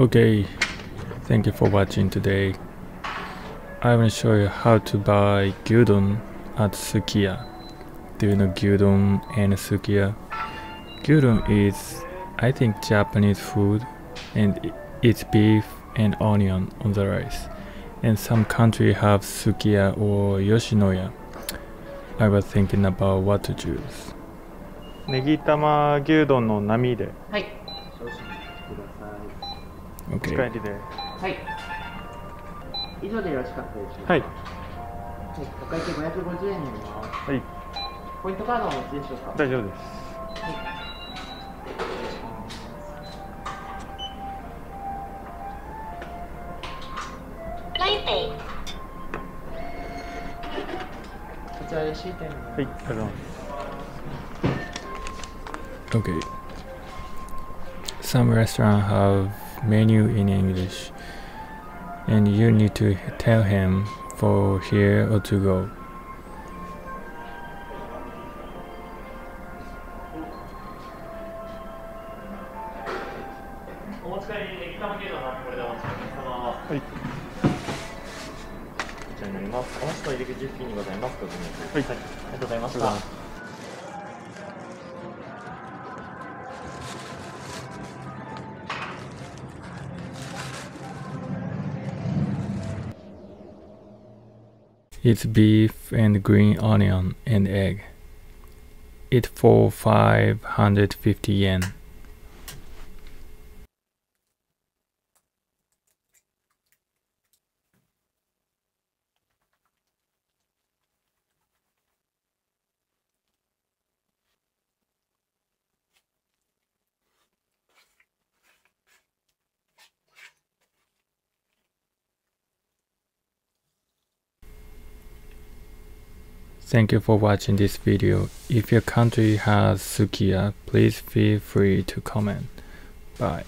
Okay, thank you for watching today. I will show you how to buy gyudon at Sukiya. Do you know gyudon and Sukiya? Gyudon is, I think, Japanese food and it's beef and onion on the rice. And some country have Sukiya or Yoshinoya. I was thinking about what to choose. ネギ玉牛丼の波ではい。 少々お待ちください。持ち Okay. 帰りではい。以上でよろしかったでしょうか。はいはい。お会計550円になります。はいポイントカードお持ちでしょうか。大丈夫ですこちらレシートになります。はいありがとうございます Okay. Some restaurant have menu in English, and you need to tell him for here or to go. お持 It's beef and green onion and egg. It for 550 yen. Thank you for watching this video. If your country has Sukiya, please feel free to comment. Bye.